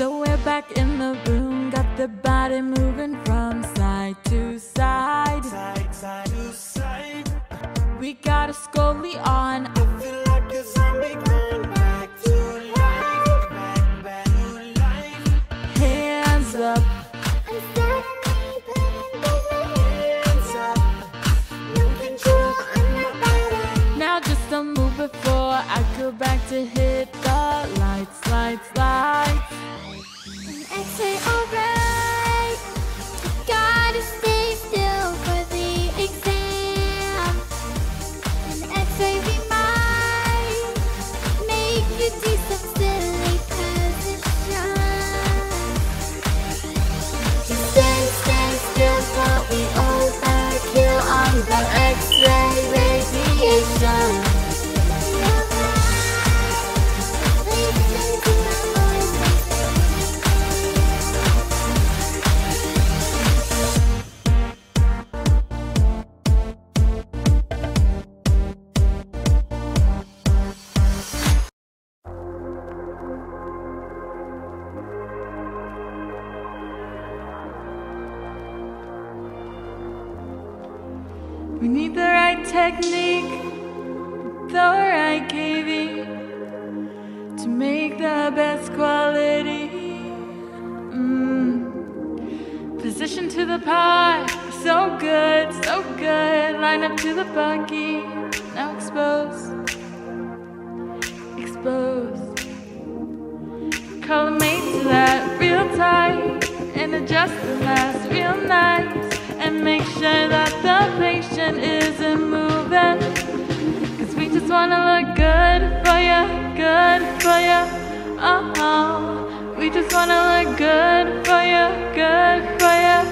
So we're back in the room, got the body moving from side to side. Side, side to side. We got a We need the right technique, the right KV to make the best quality. Mm. Position to the pot, so good, so good. Line up to the bucky, now expose, expose. Collimate to that real tight and adjust the mAs real nice and make sure that the patient isn't moving. Just wanna look good for ya, good for ya. Uh oh. We just wanna look good for ya, good for ya.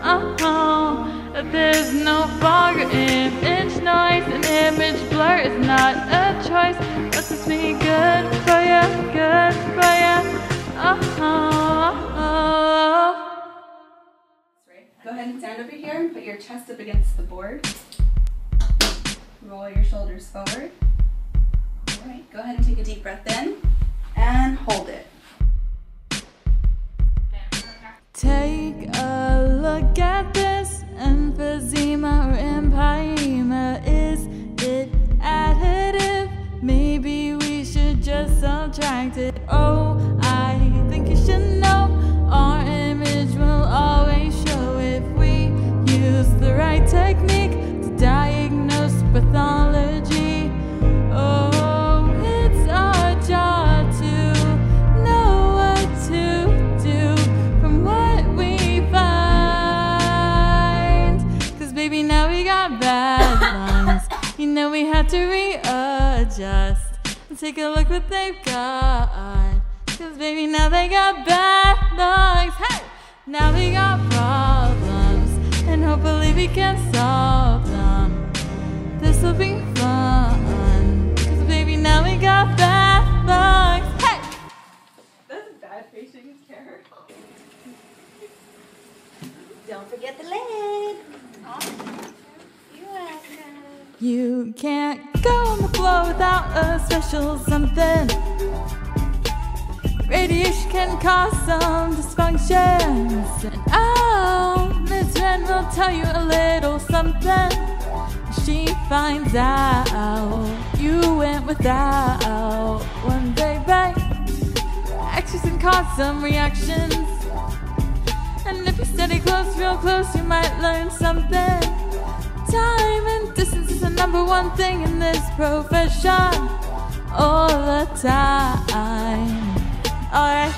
Uh oh. There's no fog or image noise, an image blur is not a choice. Let's just be good for ya, good for ya. Uh oh. Go ahead and stand over here and put your chest up against the board. Roll your shoulders forward. All right, go ahead and take a deep breath in and hold it. Take a look at this emphysema or empyema. Is it additive? Maybe we should just subtract it. Oh, Take a look what they've got. Cause baby, now they got bad lungs. Hey! Now we got problems. And hopefully we can solve them. This'll be fun. Cause baby, now we got bad a special something. Radiation can cause some dysfunctions. And oh, Miss Ren will tell you a little something. She finds out you went without one day, baby. Actually, can cause some reactions. And if you study close, real close, you might learn something. Time and distance is the number one thing in this profession. All the time. Alright.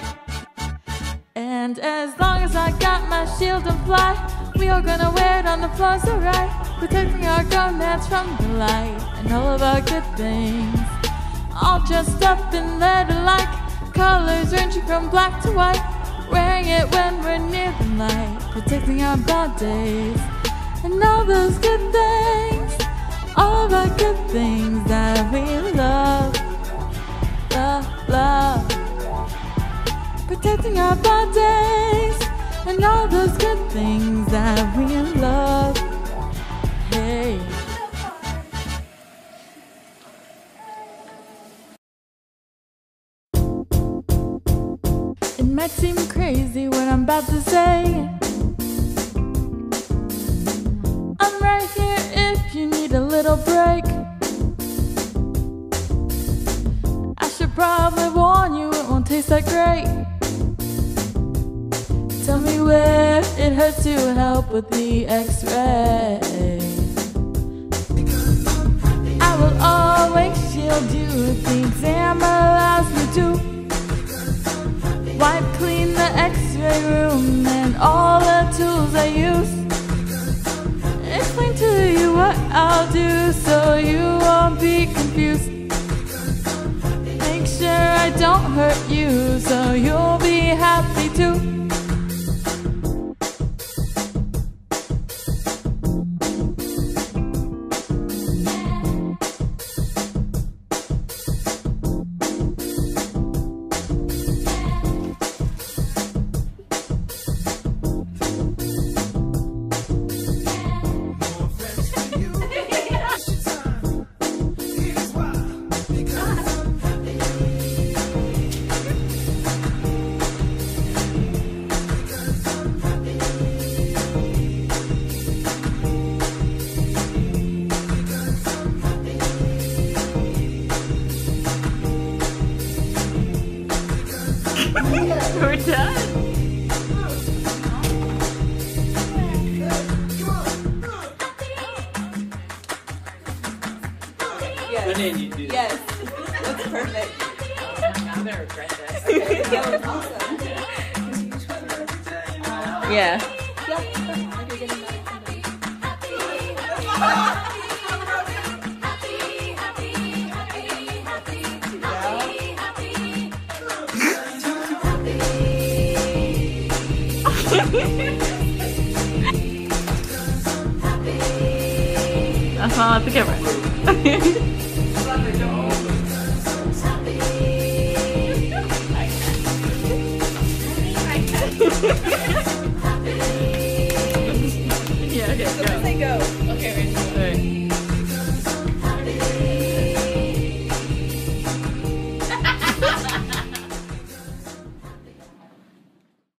And as long as I got my shield and fly, we are gonna wear it on the floors, alright. Protecting our gonads from the light and all of our good things. All dressed up in leather like colors ranging from black to white. Wearing it when we're near the light, protecting our bodies and all those good things. All our good things that we love, love, love. Protecting our bodies and all those good things that we love. Hey. It might seem crazy what I'm about to say. Break. I should probably warn you, it won't taste that great. Tell me where it hurts to help with the x ray. I will always shield you if the exam allows me to. Wipe clean the x-ray room and all the tools I use. I'll do so you won't be confused. Make sure I don't hurt you so you'll be happy too. Yes. then you do. Yes. That's perfect. I'm gonna regret this. Okay, that was awesome. Yeah. Uh huh, the camera.